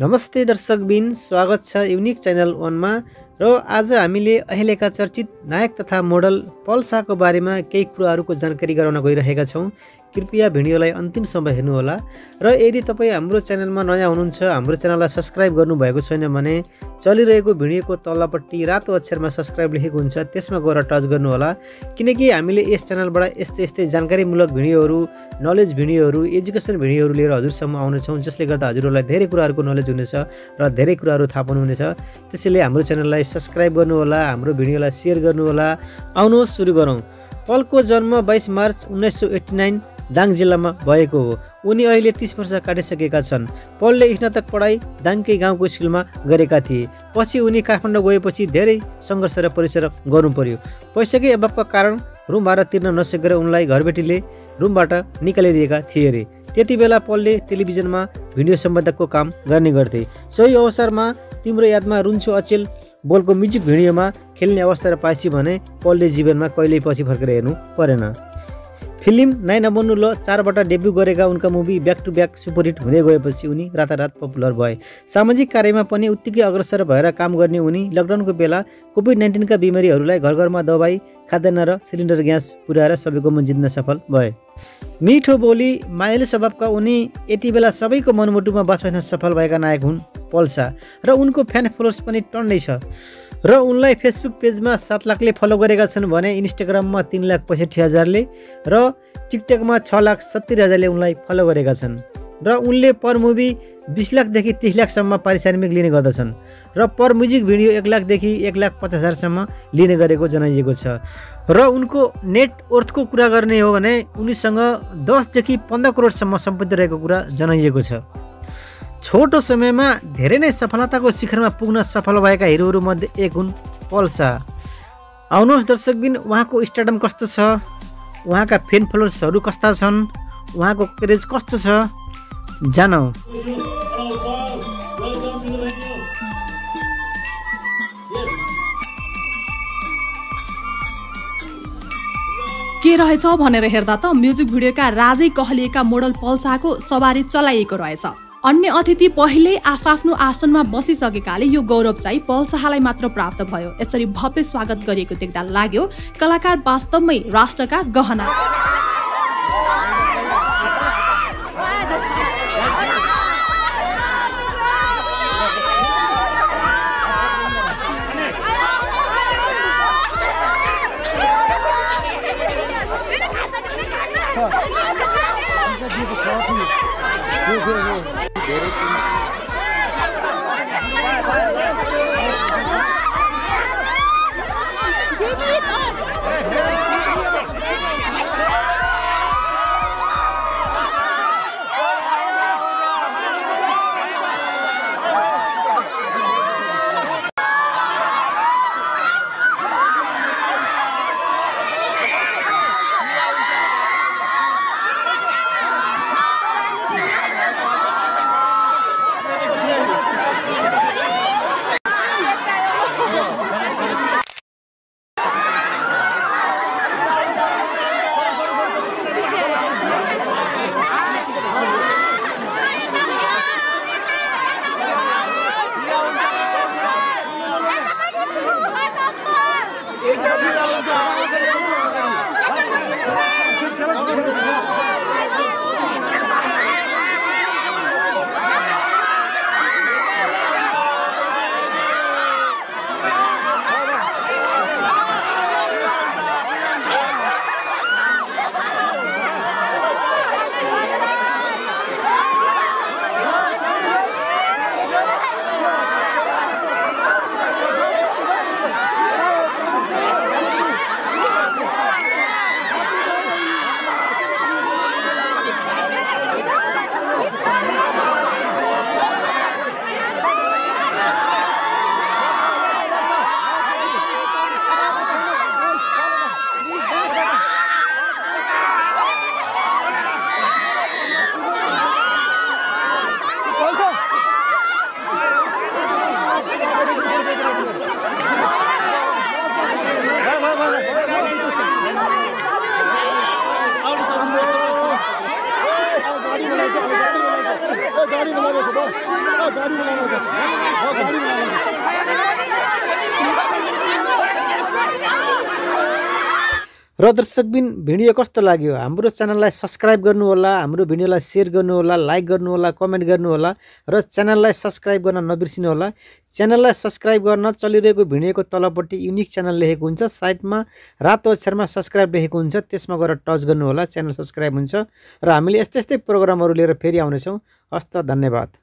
नमस्ते दर्शकबिन स्वागत छ युनिक च्यानल वानमा। र आज हामीले अहिलेका चर्चित नायक तथा मोडल पल बारेमा केही कुराहरूको जानकारी गराउन गइरहेका छौँ। कृपया भिडियोलाई अन्तिमसम्म हेर्नुहोला र यदि तपाईँ हाम्रो च्यानलमा नयाँ हुनुहुन्छ हाम्रो च्यानललाई सब्सक्राइब गर्नुभएको छैन भने चलिरहेको भिडियोको तल्लापट्टि रातो अक्षरमा सब्सक्राइब लेखेको हुन्छ त्यसमा गएर टच गर्नुहोला। किनकि हामीले यस च्यानलबाट यस्तै यस्तै जानकारीमूलक भिडियोहरू नलेज भिडियोहरू एजुकेसन भिडियोहरू लिएर हजुरसम्म आउनेछौँ जसले गर्दा हजुरहरूलाई धेरै कुराहरूको नलेज हुनेछ र धेरै कुराहरू थाहा पाउनुहुनेछ त्यसैले हाम्रो च्यानललाई सब्सक्राइब गर्नुहोला हाम्रो भिडियोलाई सेयर गर्नुहोला। आउनुहोस् सुरु गरौँ। पलको जन्म बाइस मार्च उन्नाइस सौ एट्टी नाइन दाङ जिल्लामा भएको हो। उनी अहिले तिस वर्ष काटिसकेका छन्। पलले स्नातक पढाइ दाङकै गाउँको स्कुलमा गरेका थिए। पछि उनी काठमाडौँ गएपछि धेरै सङ्घर्ष र परिश्रम गर्नु पर्यो पैसाकै अभावका कारण रुम भाडा तिर्न नसकेर उनलाई घरबेटीले रुमबाट निकालिदिएका थिए अरे त्यति बेला पलले टेलिभिजनमा भिडियो सम्बन्धको काम गर्ने गर्थे। सोही अवसरमा तिम्रो यादमा रुन्छु अचेल बोलको म्युजिक भिडियोमा खेल्ने अवसर पाएपछि भने पलले जीवनमा कहिल्यै पछि फर्केर हेर्नु परेन। फिल्म नाइ नबन्नु ल चारबाट डेब्यू गरेका उनका movie back to back superhit हुँदै गएपछि उनी रातारात पपुलर भए। सामाजिक कार्यमा पनि उत्तिकै अग्रसर भएर काम गर्ने उनी लकडाउनको बेला कोभिड नाइन्टिनका बिमारीहरूलाई घर घरमा दबाई खाद्यान्न र सिलिन्डर ग्यास पुर्याएर सबैको मन जित्न सफल भए। मिठो बोली मायालु स्वभावका उनी यति बेला सबैको मनमुटुमा बस सफल भएका नायक हुन् पल्सा र उनको फ्यान फलोवर्स पनि टन्नै छ। र उनलाई फेसबुक पेजमा सात लाखले फलो गरेका छन् भने इन्स्टाग्राममा तिन लाख पैँसठी हजारले र टिकटकमा छ लाख सत्तरी हजारले उनलाई फलो गरेका छन्। र उनले पर मुभी बिस लाखदेखि तिस लाखसम्म पारिश्रमिक लिने गर्दछन् र पर म्युजिक भिडियो एक लाखदेखि एक लाख पचास हजारसम्म लिने गरेको जनाइएको छ। र उनको नेट ओर्थको कुरा गर्ने हो भने उनीसँग दसदेखि पन्ध्र करोडसम्म सम्पत्ति रहेको कुरा जनाइएको छ। छोटो समयमा धेरै नै सफलताको शिखरमा पुग्न सफल भएका हिरोहरूमध्ये एक हुन् पल्सा। आउनुहोस् दर्शकबिन उहाँको स्टार्डम कस्तो छ? उहाँका फेन फलोवर्सहरू कस्ता छन्? उहाँको क्रेज कस्तो छ? जानौ। के रहेछ भनेर हेर्दा त म्युजिक भिडियोका राजै कहलिएका मोडल पल्साको सवारी चलाइएको रहेछ। अन्य अतिथि पहिल्यै आफआफ्नो आसनमा बसिसकेकाले यो गौरव चाहिँ पल्साहालाई मात्र प्राप्त भयो। यसरी भव्य स्वागत गरिएको देख्दा लाग्यो कलाकार वास्तवमै राष्ट्रका गहना। Here, here, here. Get it, please. गाडी बनाएको छ र दर्शकबिन भिडियो कस्तो लाग्यो? हाम्रो च्यानललाई सब्सक्राइब गर्नुहोला हाम्रो भिडियोलाई सेयर गर्नुहोला लाइक गर्नुहोला कमेन्ट गर्नुहोला र च्यानललाई सब्सक्राइब गर्न नबिर्सिनुहोला। च्यानललाई सब्सक्राइब गर्न चलिरहेको भिडियोको तलपट्टि युनिक च्यानल लेखेको हुन्छ। साइडमा रातो अक्षरमा सब्सक्राइब लेखेको हुन्छ। त्यसमा गएर टच गर्नुहोला च्यानल सब्सक्राइब हुन्छ। र हामीले यस्तै यस्तै प्रोग्रामहरू लिएर फेरि आउनेछौँ। हस्त धन्यवाद।